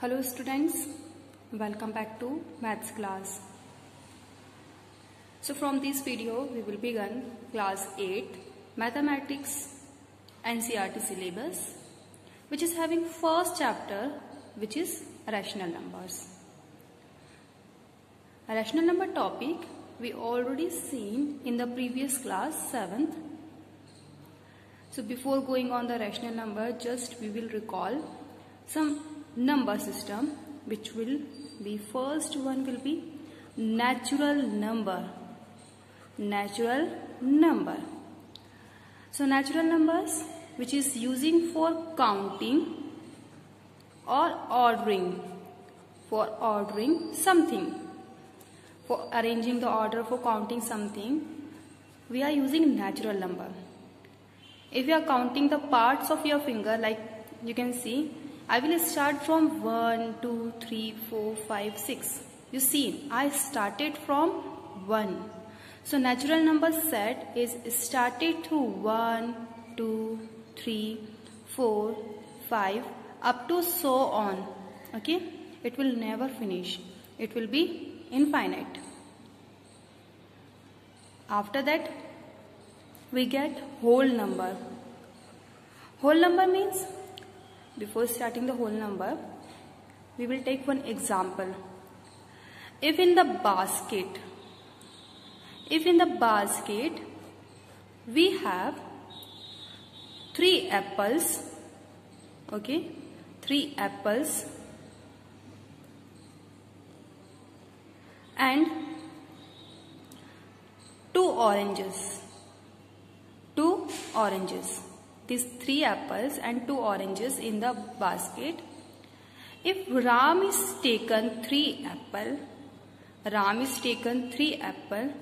Hello students, welcome back to maths class. So from this video we will begin class 8 mathematics NCERT syllabus which is having first chapter which is rational numbers. A rational number topic we already seen in the previous class 7th. So before going on the rational number just we will recall some number system which will be first one will be natural number. Natural number. So natural numbers which is using for counting or ordering. For ordering something. For arranging the order for counting something we are using natural number. If you are counting the parts of your finger like you can see I will start from 1, 2, 3, 4, 5, 6. You see, I started from 1. So natural number set is started to 1, 2, 3, 4, 5 up to so on. Okay? It will never finish. It will be infinite. After that, we get whole number. Whole number means before starting the whole number, we will take one example. If in the basket, if in the basket we have three apples, okay, three apples and two oranges, two oranges these three apples and two oranges in the basket. If Ram is taken three apple, Ram is taken three apple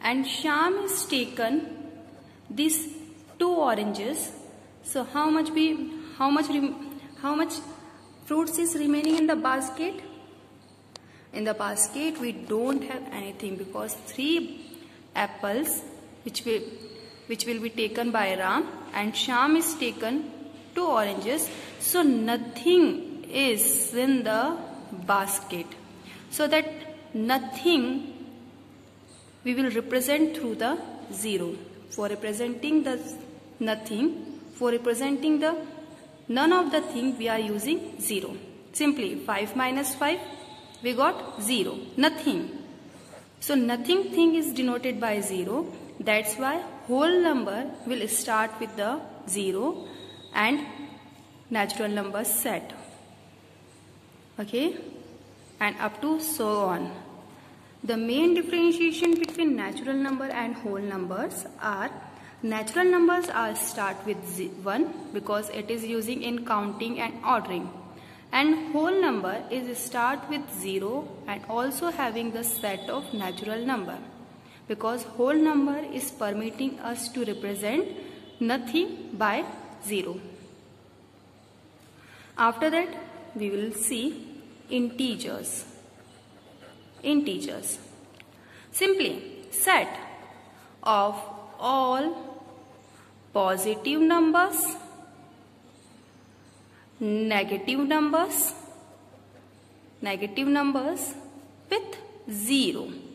and Sham is taken these two oranges. So how much be how much how much fruits is remaining in the basket? In the basket we don't have anything because three apples which will which will be taken by Ram and Sham is taken two oranges. So nothing is in the basket. So that nothing we will represent through the zero. For representing the nothing, for representing the none of the thing we are using zero. Simply 5 minus 5 we got 0. Nothing. So nothing thing is denoted by 0 that's why whole number will start with the 0 and natural number set. Okay? And up to so on. The main differentiation between natural number and whole numbers are natural numbers are start with 1 because it is using in counting and ordering and whole number is start with 0 and also having the set of natural number because whole number is permitting us to represent nothing by 0. After that we will see integers. Integers. Simply set of all positive numbers, negative numbers, negative numbers with 0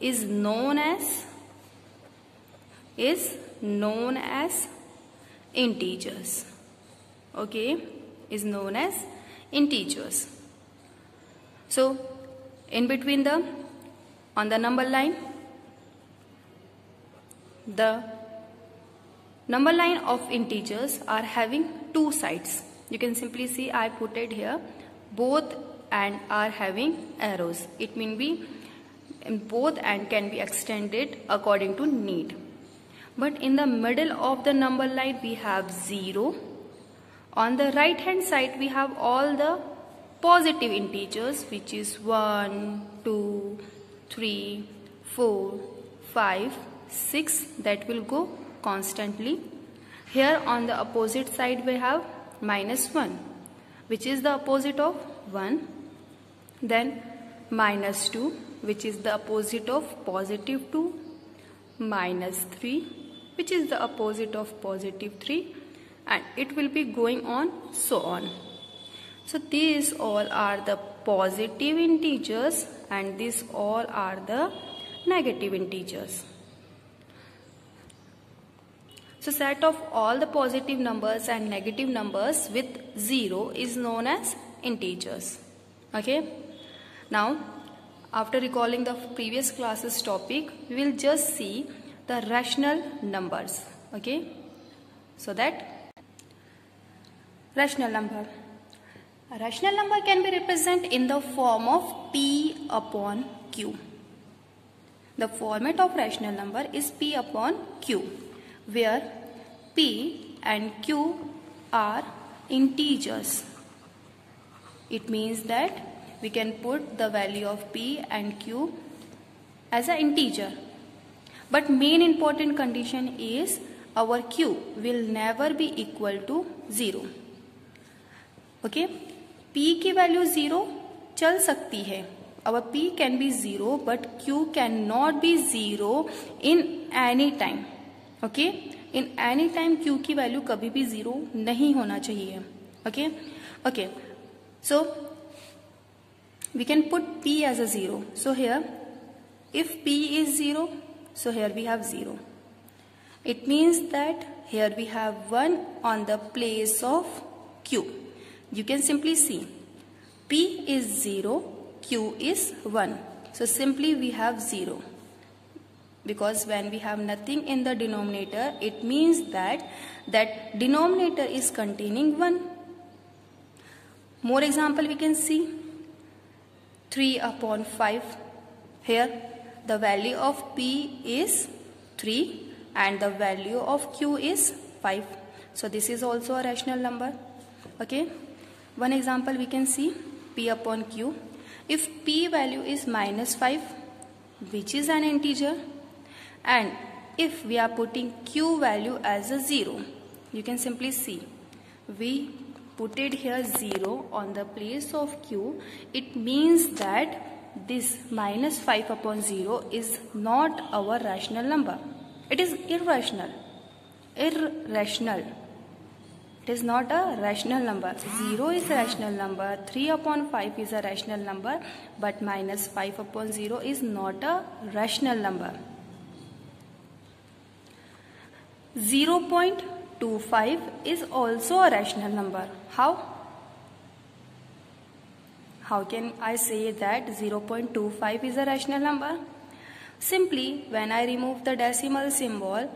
is known as is known as integers. Okay? Is known as integers. So in between the on the number line the number line of integers are having two sides. You can simply see I put it here. Both and are having arrows. It mean be and both and can be extended according to need. But in the middle of the number line we have 0. On the right hand side we have all the positive integers which is 1, 2, 3, 4, 5, 6 that will go constantly. Here on the opposite side we have minus 1 which is the opposite of 1. Then minus 2 which is the opposite of positive 2 minus 3 which is the opposite of positive 3 and it will be going on so on. So these all are the positive integers and these all are the negative integers. So set of all the positive numbers and negative numbers with 0 is known as integers. Okay. Now after recalling the previous classes topic we will just see the rational numbers. Okay. So that rational number. A rational number can be represented in the form of P upon Q. The format of rational number is P upon Q where P and Q are integers. It means that we can put the value of P and Q as an integer. But main important condition is our Q will never be equal to 0. Okay. P की value zero चल सकती है our P can be 0 but Q cannot be 0 in any time. Okay. In any time Q की value कभी भी zero नहीं होना चाहिए okay okay so we can put p as a 0 so here if p is 0 so here we have 0 it means that here we have 1 on the place of q. You can simply see p is 0 q is 1 so simply we have 0 because when we have nothing in the denominator it means that that denominator is containing 1 more example we can see. 3 upon 5 here the value of p is 3 and the value of q is 5 so this is also a rational number. Okay? One example we can see p upon q. If p value is minus 5 which is an integer and if we are putting q value as a 0 you can simply see we put it here 0 on the place of q it means that this minus 5 upon 0 is not our rational number. It is irrational. Irrational. It is not a rational number. 0 is a rational number. 3 upon 5 is a rational number. But minus 5 upon 0 is not a rational number 0.25 is also a rational number. How? How can I say that 0.25 is a rational number? Simply, when I remove the decimal symbol,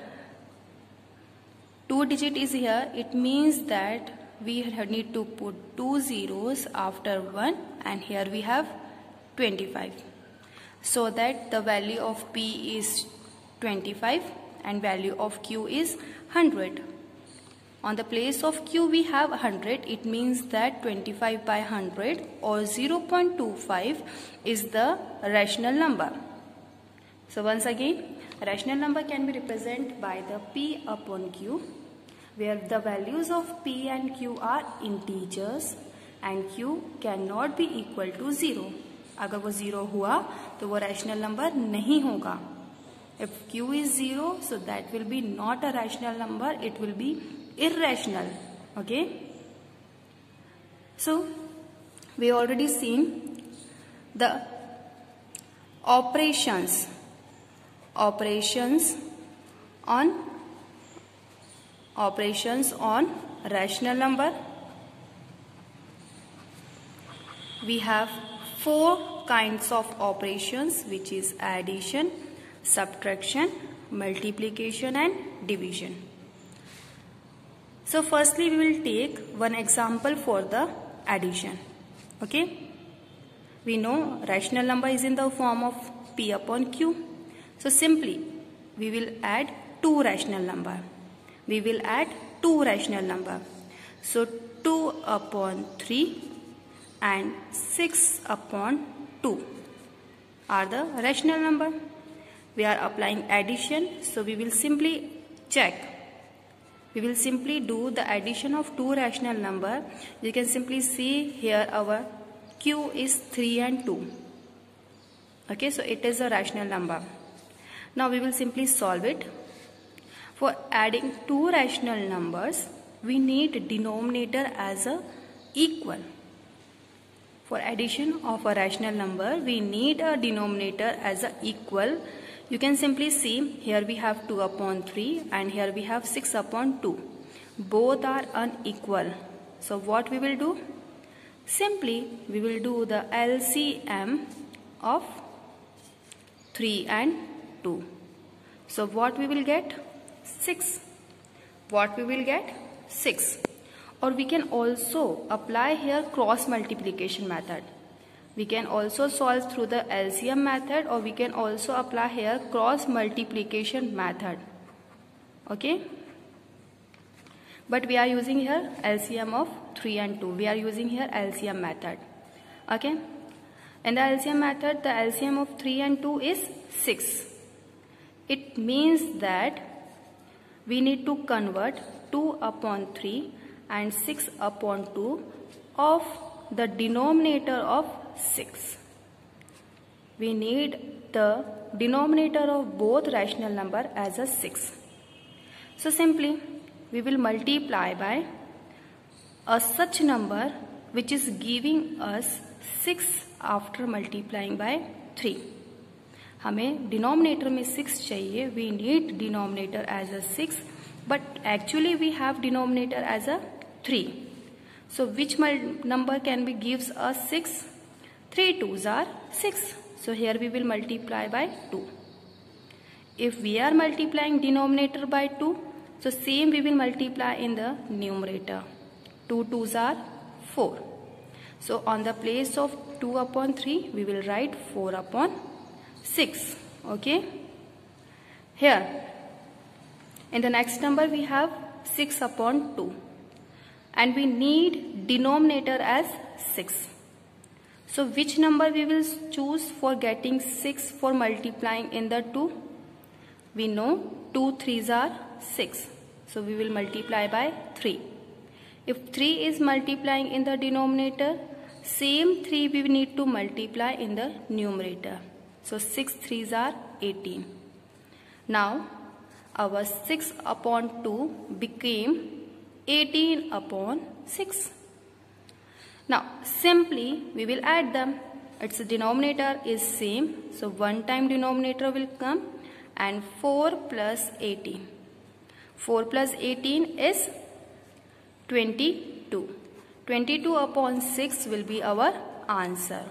2 digit is here, it means that we need to put 2 zeros after 1 and here we have 25. So that the value of P is 25 and value of q is 100. On the place of q we have 100 it means that 25 by 100 or 0.25 is the rational number. So once again rational number can be represented by the p upon q where the values of p and q are integers and q cannot be equal to 0. अगर वो zero हुआ तो वो rational number नहीं होगा if q is 0 so that will be not a rational number it will be irrational okay so we already seen the operations operations on operations on rational number we have four kinds of operations which is addition subtraction, multiplication and division. So firstly we will take one example for the addition. Okay. We know rational number is in the form of P upon Q. So simply we will add two rational number. We will add two rational number. So 2 upon 3 and 6 upon 2 are the rational number we are applying addition so we will simply check we will simply do the addition of two rational number. You can simply see here our q is 3 and 2 okay so it is a rational number. Now we will simply solve it. For adding two rational numbers we need denominator as a equal. For addition of a rational number, we need a denominator as a equal. You can simply see here we have 2 upon 3 and here we have 6 upon 2. Both are unequal. So what we will do? Simply we will do the LCM of 3 and 2. So what we will get? 6. What we will get? 6 or we can also apply here cross multiplication method. We can also solve through the LCM method or we can also apply here cross multiplication method. Okay. But we are using here LCM of 3 and 2. We are using here LCM method. Okay. In the LCM method, the LCM of 3 and 2 is 6. It means that we need to convert 2 upon 3 and 6 upon 2 of the denominator of 6. We need the denominator of both rational number as a 6. So simply we will multiply by a such number which is giving us 6 after multiplying by 3. हमें denominator में 6 चाहिए we need denominator as a 6 but actually we have denominator as a 3. So which number can be gives us 6? 3 2s are 6. So here we will multiply by 2. If we are multiplying denominator by 2, so same we will multiply in the numerator. 2 2s are 4. So on the place of 2 upon 3, we will write 4 upon 6. Okay. Here, in the next number we have 6 upon 2 and we need denominator as 6. So which number we will choose for getting 6 for multiplying in the 2? We know 2 3s are 6. So we will multiply by 3. If 3 is multiplying in the denominator, same 3 we need to multiply in the numerator. So 6 3s are 18. Now our 6 upon 2 became 18 upon 6. Now simply we will add them. Its denominator is same. So one time denominator will come and 4 plus 18. 4 plus 18 is 22. 22 upon 6 will be our answer.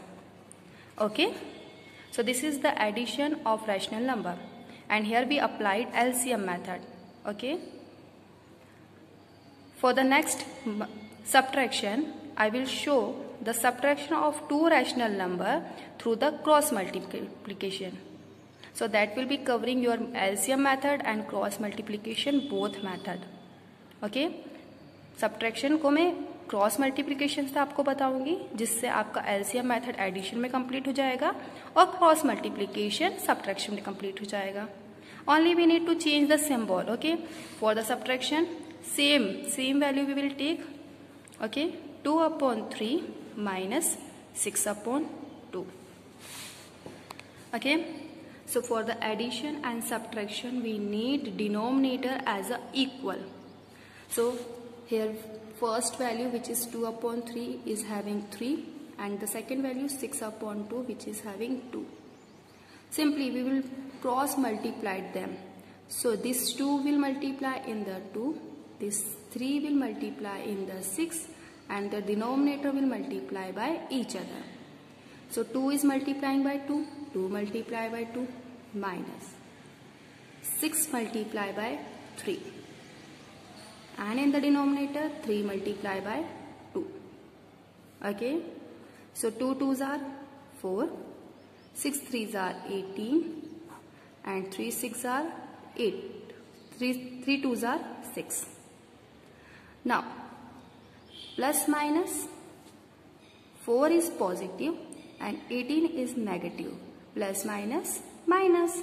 Okay. So this is the addition of rational number. And here we applied LCM method. Okay. For the next subtraction, I will show the subtraction of two rational number through the cross multiplication. So that will be covering your LCM method and cross multiplication both method. Okay? Subtraction को मैं cross multiplication से आपको बताऊँगी जिससे आपका LCM method addition में complete हो जाएगा और क्रॉस मल्टीप्लीकेशन सब्ट्रैक्शन में कंप्लीट हो जाएगा only we need to change the symbol okay for the subtraction same same value we will take okay 2 upon 3 minus 6 upon 2 okay? So for the addition and subtraction we need denominator as a equal. So here first value which is 2 upon 3 is having 3 and the second value 6 upon 2 which is having 2 simply we will cross multiply them. So this 2 will multiply in the 2 this 3 will multiply in the 6 and the denominator will multiply by each other. So 2 is multiplying by 2, 2 multiply by 2 minus 6 multiply by 3 and in the denominator 3 multiply by 2. Okay. So 2 2s are 4, 6 3s are 18 and 3 6 are 8. 3, 3 2s are 6. Now, plus minus 4 is positive and 18 is negative. Plus minus minus.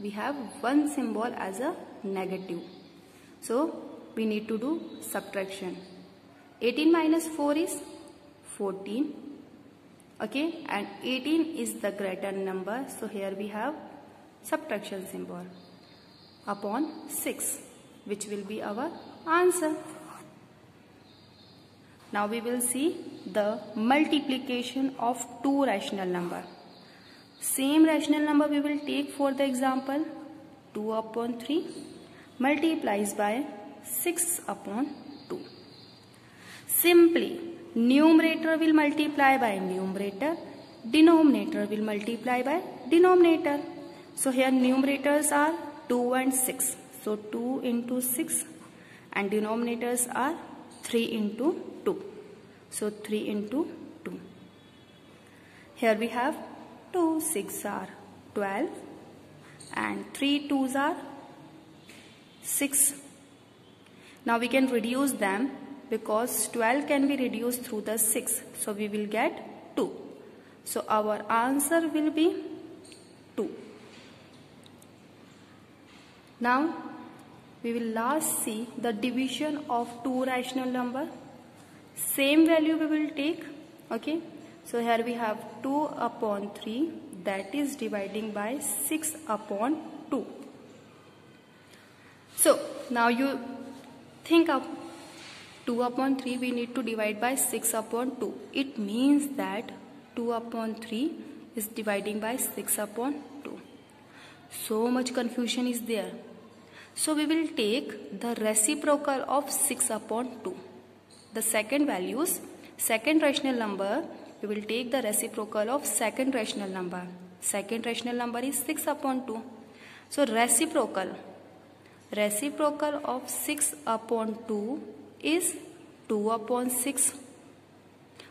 We have one symbol as a negative. So, we need to do subtraction. 18 minus 4 is 14. Okay, and 18 is the greater number. So, here we have subtraction symbol upon 6 which will be our answer. Now we will see the multiplication of two rational number. Same rational number we will take for the example 2 upon 3 multiplies by 6 upon 2. Simply numerator will multiply by numerator, denominator will multiply by denominator. So here numerators are 2 and 6. So 2 into 6 and denominators are 3 into 2. So 3 into 2. Here we have 2 6 are 12 and 3 2s are 6. Now we can reduce them because 12 can be reduced through the 6. So we will get 2. So our answer will be 2. Now we will last see the division of two rational number. Same value we will take. Okay. So here we have 2 upon 3 that is dividing by 6 upon 2. So now you think of 2 upon 3 we need to divide by 6 upon 2. It means that 2 upon 3 is dividing by 6 upon 2. So much confusion is there. So we will take the reciprocal of 6 upon 2. The second values, second rational number, we will take the reciprocal of second rational number. Second rational number is 6 upon 2. So reciprocal, reciprocal of 6 upon 2 is 2 upon 6.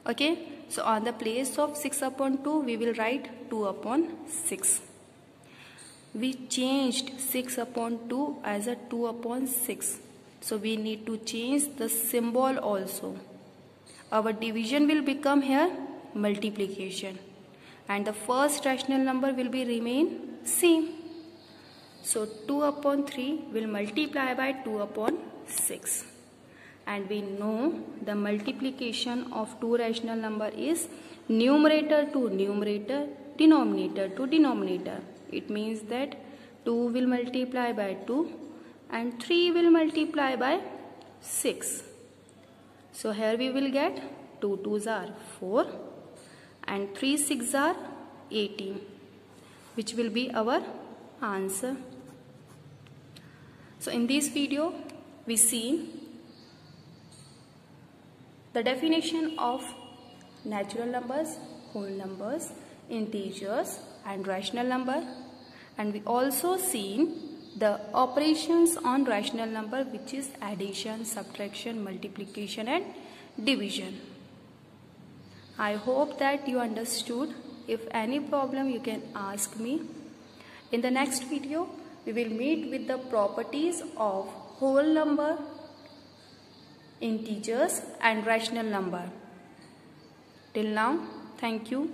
Okay, so on the place of 6 upon 2, we will write 2 upon 6. We changed 6 upon 2 as a 2 upon 6. So we need to change the symbol also. Our division will become here multiplication and the first rational number will be remain same. So 2 upon 3 will multiply by 2 upon 6 and we know the multiplication of two rational number is numerator to numerator denominator to denominator it means that 2 will multiply by 2 and 3 will multiply by 6 so here we will get 2 2s are 4 and 3 6 are 18 which will be our answer. So in this video we see the definition of natural numbers, whole numbers, integers and rational number and we also seen the operations on rational number which is addition, subtraction, multiplication and division. I hope that you understood. If any problem you can ask me. In the next video we will meet with the properties of whole number integers and rational number. Till now, thank you.